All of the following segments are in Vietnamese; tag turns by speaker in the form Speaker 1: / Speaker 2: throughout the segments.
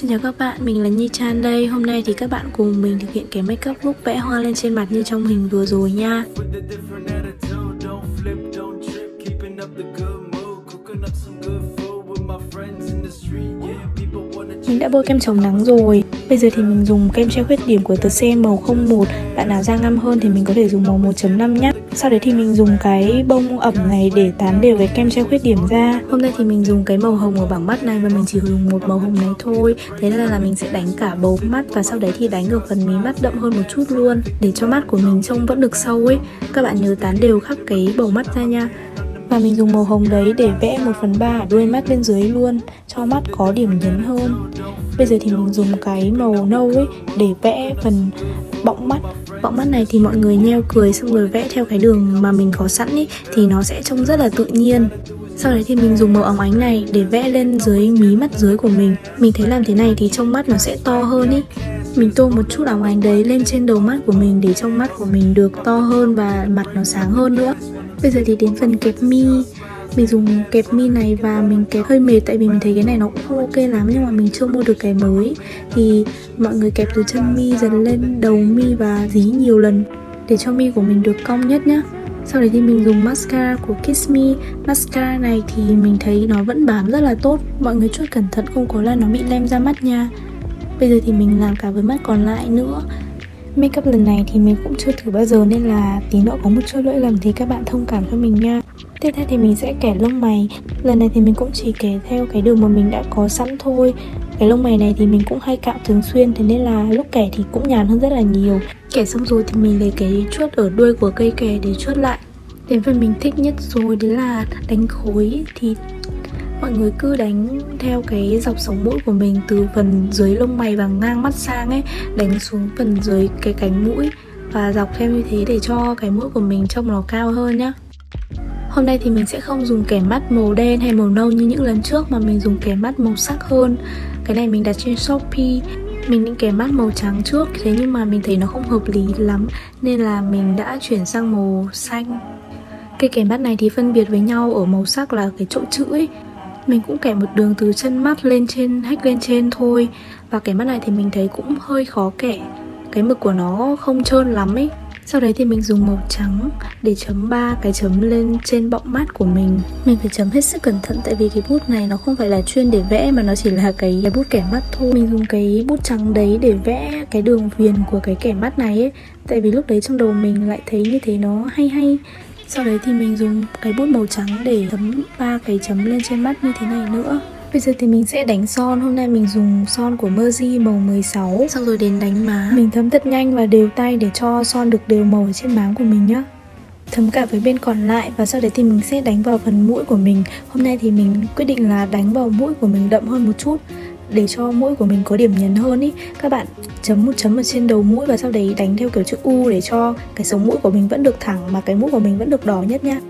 Speaker 1: Xin chào các bạn, mình là Nhi Chan đây. Hôm nay thì các bạn cùng mình thực hiện cái make up lúc vẽ hoa lên trên mặt như trong hình vừa rồi nha. Mình đã bôi kem chống nắng rồi. Bây giờ thì mình dùng kem che khuyết điểm của tờ C màu 01 Bạn nào da ngăm hơn thì mình có thể dùng màu 1.5 nhé Sau đấy thì mình dùng cái bông ẩm này để tán đều cái kem che khuyết điểm ra. Hôm nay thì mình dùng cái màu hồng ở bảng mắt này và mình chỉ dùng một màu hồng này thôi. Thế nên là mình sẽ đánh cả bầu mắt và sau đấy thì đánh ở phần mí mắt đậm hơn một chút luôn. Để cho mắt của mình trông vẫn được sâu ấy. Các bạn nhớ tán đều khắp cái bầu mắt ra nha và mình dùng màu hồng đấy để vẽ 1 phần 3 ở đuôi mắt bên dưới luôn, Cho mắt có điểm nhấn hơn. Bây giờ thì mình dùng cái màu nâu ấy để vẽ phần bọng mắt. Bọng mắt này thì mọi người nheo cười xong rồi vẽ theo cái đường mà mình có sẵn ấy Thì nó sẽ trông rất là tự nhiên. Sau đấy thì mình dùng màu óng ánh này để vẽ lên dưới mí mắt dưới của mình. Mình thấy làm thế này thì trong mắt nó sẽ to hơn ý. Mình tô một chút óng ánh đấy lên trên đầu mắt của mình để trong mắt của mình được to hơn và mặt nó sáng hơn nữa. Bây giờ thì đến phần kẹp mi. Mình dùng kẹp mi này và mình kẹp hơi mệt tại vì mình thấy cái này nó cũng không ok lắm nhưng mà mình chưa mua được cái mới. Thì mọi người kẹp từ chân mi dần lên đầu mi và dí nhiều lần để cho mi của mình được cong nhất nhá. Sau đấy thì mình dùng mascara của Kiss Me. Mascara này thì mình thấy nó vẫn bám rất là tốt. Mọi người chút cẩn thận không có là nó bị lem ra mắt nha. Bây giờ thì mình làm cả với mắt còn lại nữa. Makeup lần này thì mình cũng chưa thử bao giờ nên là tí nữa có một chút lỗi lầm thì các bạn thông cảm cho mình nha. Tiếp theo thì mình sẽ kẻ lông mày. Lần này thì mình cũng chỉ kẻ theo cái đường mà mình đã có sẵn thôi. Cái lông mày này thì mình cũng hay cạo thường xuyên, Thế nên là lúc kẻ thì cũng nhàn hơn rất là nhiều. Kẻ xong rồi thì mình lấy cái chuốt ở đuôi của cây kẻ để chuốt lại. Đến phần mình thích nhất rồi đấy là đánh khối Thì mọi người cứ đánh theo cái dọc sống mũi của mình, từ phần dưới lông mày và ngang mắt sang ấy, đánh xuống phần dưới cái cánh mũi và dọc theo như thế để cho cái mũi của mình trông nó cao hơn nhá. Hôm nay thì mình sẽ không dùng kẻ mắt màu đen hay màu nâu như những lần trước mà mình dùng kẻ mắt màu sắc hơn. Cái này mình đặt trên Shopee. Mình định kẻ mắt màu trắng trước, thế nhưng mà mình thấy nó không hợp lý lắm, nên là mình đã chuyển sang màu xanh. Cái kẻ mắt này thì phân biệt với nhau ở màu sắc là cái chỗ chữ ấy mình cũng kẻ một đường từ chân mắt lên trên hách lên trên thôi. Và cái mắt này thì mình thấy cũng hơi khó kẻ. Cái mực của nó không trơn lắm ấy. Sau đấy thì mình dùng màu trắng để chấm ba cái chấm lên trên bọng mắt của mình. Mình phải chấm hết sức cẩn thận tại vì cái bút này nó không phải là chuyên để vẽ mà nó chỉ là cái, cái bút kẻ mắt thôi. Mình dùng cái bút trắng đấy để vẽ cái đường viền của cái kẻ mắt này ấy. Tại vì lúc đấy trong đầu mình lại thấy như thế nó hay hay sau đấy thì mình dùng cái bút màu trắng để thấm ba cái chấm lên trên mắt như thế này nữa. Bây giờ thì mình sẽ đánh son. Hôm nay mình dùng son của Mercy màu 16 Xong rồi đến đánh má. Mình thấm thật nhanh và đều tay để cho son được đều màu ở trên má của mình nhá. Thấm cả với bên còn lại Và sau đấy thì mình sẽ đánh vào phần mũi của mình. Hôm nay thì mình quyết định là đánh vào mũi của mình đậm hơn một chút để cho mũi của mình có điểm nhấn hơn ý. Các bạn chấm một chấm ở trên đầu mũi và sau đấy đánh theo kiểu chữ U để cho cái sống mũi của mình vẫn được thẳng mà cái mũi của mình vẫn được đỏ nhất nha.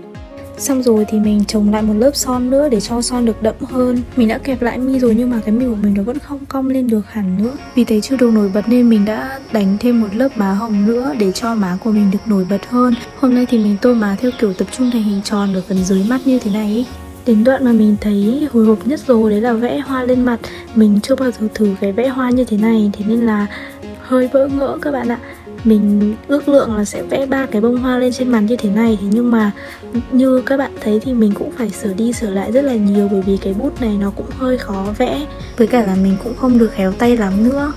Speaker 1: Xong rồi thì mình trồng lại một lớp son nữa để cho son được đậm hơn. Mình đã kẹp lại mi rồi nhưng mà cái mi của mình nó vẫn không cong lên được hẳn nữa. Vì thấy chưa được nổi bật nên mình đã đánh thêm một lớp má hồng nữa để cho má của mình được nổi bật hơn. Hôm nay thì mình tô má theo kiểu tập trung thành hình tròn ở phần dưới mắt như thế này ý. Đến đoạn mà mình thấy hồi hộp nhất rồi, đấy là vẽ hoa lên mặt. Mình chưa bao giờ thử cái vẽ hoa như thế này, Thế nên là hơi bỡ ngỡ các bạn ạ. Mình ước lượng là sẽ vẽ ba cái bông hoa lên trên mặt như thế này, thế nhưng mà như các bạn thấy thì mình cũng phải sửa đi sửa lại rất là nhiều, bởi vì cái bút này nó cũng hơi khó vẽ. Với cả là mình cũng không được khéo tay lắm nữa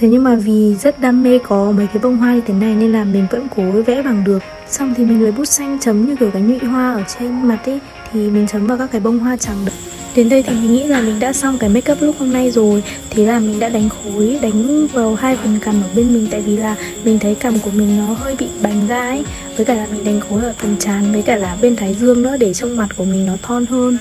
Speaker 1: thế nhưng mà vì rất đam mê có mấy cái bông hoa như thế này nên là mình vẫn cố vẽ bằng được. Xong thì mình lấy bút xanh chấm như kiểu cái nhụy hoa ở trên mặt ấy thì mình chấm vào các cái bông hoa trắng được Đến đây thì mình nghĩ là mình đã xong cái make up lúc hôm nay rồi. Thế là mình đã đánh khối, đánh vào hai phần cằm ở bên mình Tại vì là mình thấy cằm của mình nó hơi bị bành ra ấy. Với cả là mình đánh khối ở phần trán với cả là bên thái dương nữa Để trong mặt của mình nó thon hơn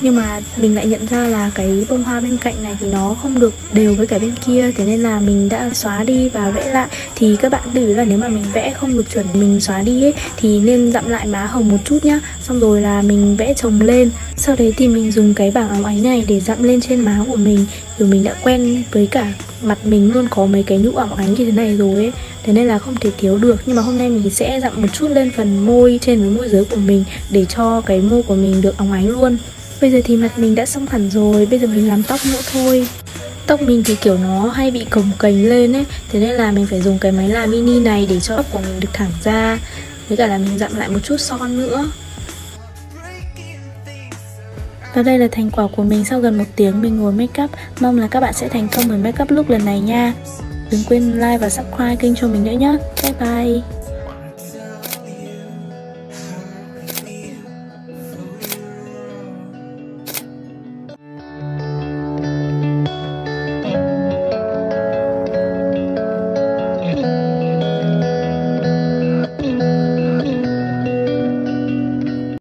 Speaker 1: nhưng mà mình lại nhận ra là cái bông hoa bên cạnh này thì nó không được đều với cả bên kia, thế nên là mình đã xóa đi và vẽ lại. Thì các bạn lưu ý là nếu mà mình vẽ không được chuẩn, mình xóa đi ấy, thì nên dặm lại má hồng một chút nhá. Xong rồi là mình vẽ chồng lên. Sau đấy thì mình dùng cái bảng áo ánh này để dặm lên trên má của mình. Kiểu mình đã quen với cả mặt mình luôn, có mấy cái nhũ ẩm ánh như thế này rồi ấy. Thế nên là không thể thiếu được. Nhưng mà hôm nay mình sẽ dặm một chút lên phần môi trên với môi dưới của mình Để cho cái môi của mình được óng ánh luôn. Bây giờ thì mặt mình đã xong hẳn rồi, Bây giờ mình làm tóc nữa thôi. Tóc mình thì kiểu nó hay bị cồng cành lên ấy, Thế nên là mình phải dùng cái máy làm mini này để cho tóc của mình được thẳng ra, Với cả là mình dặm lại một chút son nữa. Và đây là thành quả của mình sau gần một tiếng mình ngồi make up. Mong là các bạn sẽ thành công với make up lúc lần này nha. Đừng quên like và subscribe kênh cho mình nữa nhé Bye bye.